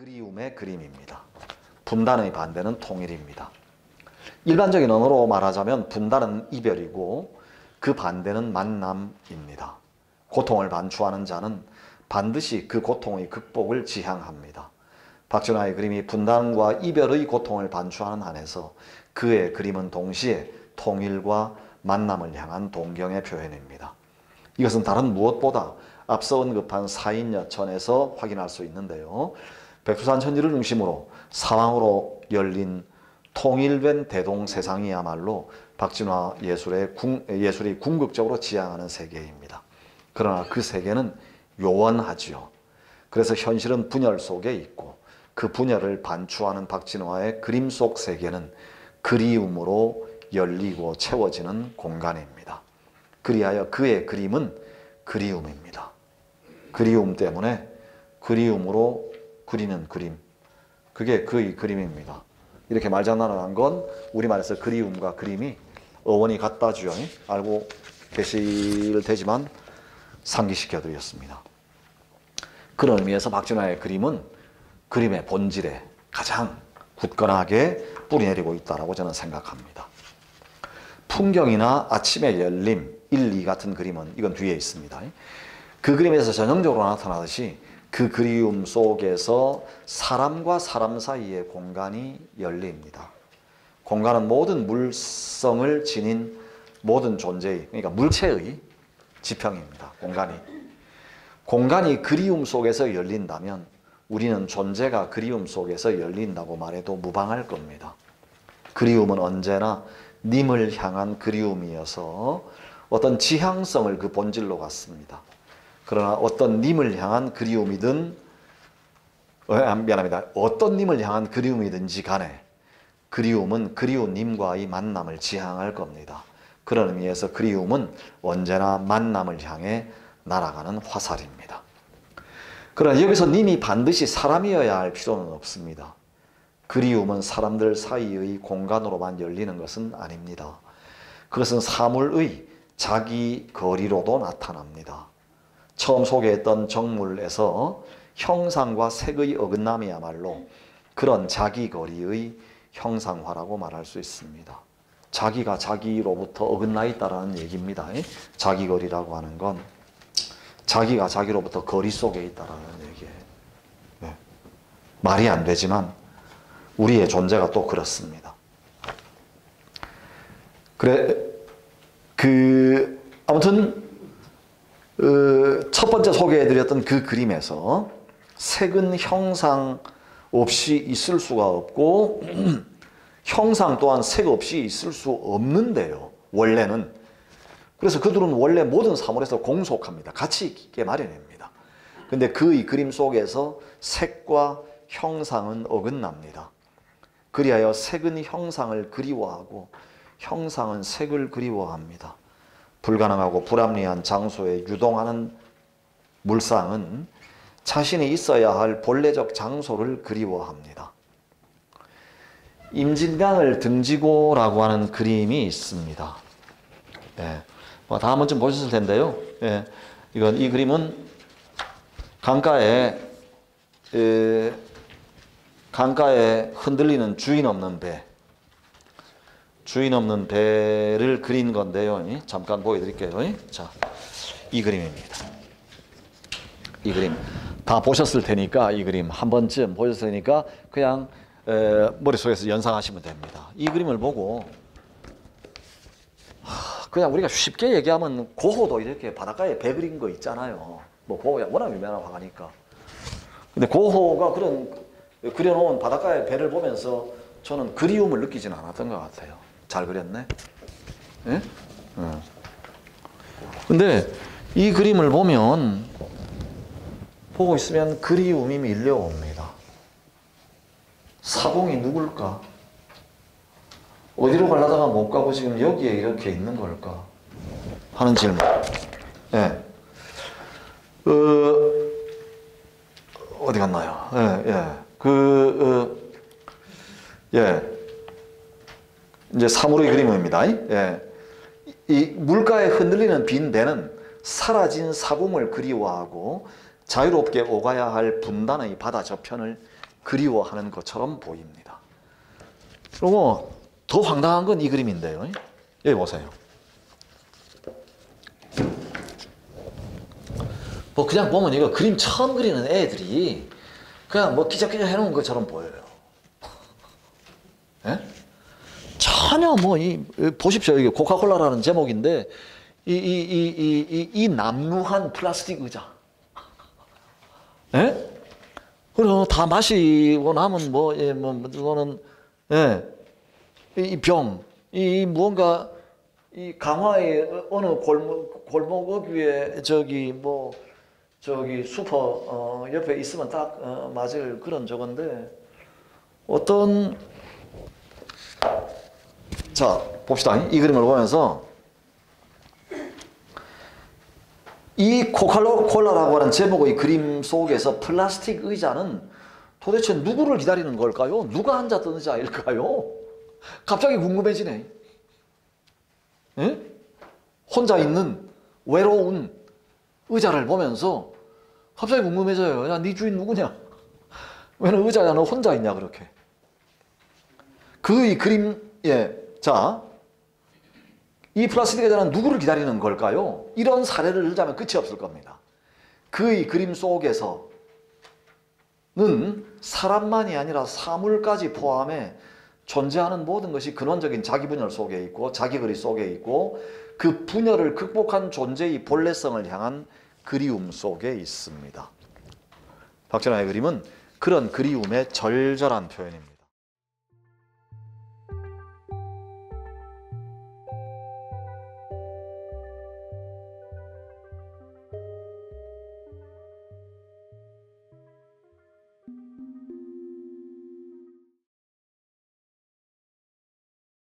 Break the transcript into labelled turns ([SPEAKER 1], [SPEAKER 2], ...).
[SPEAKER 1] 그리움의 그림입니다. 분단의 반대는 통일입니다. 일반적인 언어로 말하자면 분단은 이별이고 그 반대는 만남입니다. 고통을 반추하는 자는 반드시 그 고통의 극복을 지향합니다. 박준하의 그림이 분단과 이별의 고통을 반추하는 한에서 그의 그림은 동시에 통일과 만남을 향한 동경의 표현입니다. 이것은 다른 무엇보다 앞서 언급한 사인 여천에서 확인할 수 있는데요. 백두산 천지를 중심으로 사왕으로 열린 통일된 대동 세상이야말로 박진화 예술의 궁, 예술이 궁극적으로 지향하는 세계입니다. 그러나 그 세계는 요원하지요. 그래서 현실은 분열 속에 있고 그 분열을 반추하는 박진화의 그림 속 세계는 그리움으로 열리고 채워지는 공간입니다. 그리하여 그의 그림은 그리움입니다. 그리움 때문에 그리움으로 그리는 그림. 그게 그의 그림입니다. 이렇게 말장난을 건 우리말에서 그리움과 그림이 어원이 같다죠. 알고 계실 테지만 상기시켜 드렸습니다. 그런 의미에서 박진화의 그림은 그림의 본질에 가장 굳건하게 뿌리내리고 있다고 저는 생각합니다. 풍경이나 아침의 열림, 1, 2 같은 그림은 이건 뒤에 있습니다. 그 그림에서 전형적으로 나타나듯이 그 그리움 속에서 사람과 사람 사이의 공간이 열립니다. 공간은 모든 물성을 지닌 모든 존재의, 그러니까 물체의 지평입니다. 공간이. 공간이 그리움 속에서 열린다면 우리는 존재가 그리움 속에서 열린다고 말해도 무방할 겁니다. 그리움은 언제나 님을 향한 그리움이어서 어떤 지향성을 그 본질로 갖습니다. 그러나 어떤 님을 향한 그리움이든 어, 아, 미안합니다. 어떤 님을 향한 그리움이든지 간에 그리움은 그리운 님과의 만남을 지향할 겁니다. 그런 의미에서 그리움은 언제나 만남을 향해 날아가는 화살입니다. 그러나 여기서 님이 반드시 사람이어야 할 필요는 없습니다. 그리움은 사람들 사이의 공간으로만 열리는 것은 아닙니다. 그것은 사물의 자기 거리로도 나타납니다. 처음 소개했던 정물에서 형상과 색의 어긋남이야말로 그런 자기 거리의 형상화라고 말할 수 있습니다. 자기가 자기로부터 어긋나 있다라는 얘기입니다. 자기 거리라고 하는 건 자기가 자기로부터 거리 속에 있다라는 얘기예요. 네. 말이 안 되지만 우리의 존재가 또 그렇습니다. 그래 그 아무튼 어, 첫 번째 소개해드렸던 그 그림에서 색은 형상 없이 있을 수가 없고 형상 또한 색 없이 있을 수 없는데요. 원래는. 그래서 그들은 원래 모든 사물에서 공속합니다. 같이 있게 마련입니다. 근데 그의 그림 속에서 색과 형상은 어긋납니다. 그리하여 색은 형상을 그리워하고 형상은 색을 그리워합니다. 불가능하고 불합리한 장소에 유동하는 물상은 자신이 있어야 할 본래적 장소를 그리워합니다. 임진강을 등지고라고 하는 그림이 있습니다. 예. 뭐다 한번쯤 보셨을 텐데요. 예. 이건 이 그림은 강가에 에, 강가에 흔들리는 주인 없는 배 주인 없는 배를 그린 건데요. 잠깐 보여드릴게요. 자, 이 그림입니다. 이 그림 다 보셨을 테니까 이 그림 한 번쯤 보셨을 테니까 그냥 에, 머릿속에서 연상하시면 됩니다. 이 그림을 보고 그냥 우리가 쉽게 얘기하면 고호도 이렇게 바닷가에 배 그린 거 있잖아요. 뭐 고호가 워낙 유명하고 하니까. 근데 고호가 그런 그려놓은 바닷가의 배를 보면서 저는 그리움을 느끼지는 않았던 것 같아요. 잘 그렸네. 예? 어. 근데 이 그림을 보면 보고 있으면 그리움이 밀려옵니다. 사공이 누굴까? 어디로 가려다가 못 가고 지금 여기에 이렇게 있는 걸까? 하는 질문. 예. 어, 어디 갔나요? 예, 예. 그, 어, 예. 이제 사물의 그림입니다. 예. 이 물가에 흔들리는 빈 배는 사라진 사공을 그리워하고 자유롭게 오가야 할 분단의 바다 저편을 그리워하는 것처럼 보입니다. 그리고 더 황당한 건 이 그림인데요. 여기 보세요. 뭐 그냥 보면 이거 그림 처음 그리는 애들이 그냥 뭐 기적기적 해놓은 것처럼 보여요. 예? 전혀 뭐 이 보십시오 이게 코카콜라라는 제목인데 이 이 이 이 이 이 남루한 플라스틱 의자. 예? 그리고 다 마시고 남은 뭐, 예, 뭐, 이거는, 예, 이 병, 이 무언가, 이 강화의 어느 골목, 골목 위에 저기 뭐, 저기 슈퍼, 어, 옆에 있으면 딱, 어, 맞을 그런 저건데, 어떤, 자, 봅시다. 이 그림을 보면서, 이 코카콜라라고 하는 제목의 그림 속에서 플라스틱 의자는 도대체 누구를 기다리는 걸까요? 누가 앉았던 의자일까요? 갑자기 궁금해지네. 예? 혼자 있는 외로운 의자를 보면서 갑자기 궁금해져요. 야, 네 주인 누구냐? 왜는 의자야 너 혼자 있냐 그렇게. 그의 그림 예. 자, 이 플라스틱 의자는 누구를 기다리는 걸까요? 이런 사례를 들자면 끝이 없을 겁니다. 그의 그림 속에서는 사람만이 아니라 사물까지 포함해 존재하는 모든 것이 근원적인 자기 분열 속에 있고 자기 거리 속에 있고 그 분열을 극복한 존재의 본래성을 향한 그리움 속에 있습니다. 박진아의 그림은 그런 그리움의 절절한 표현입니다.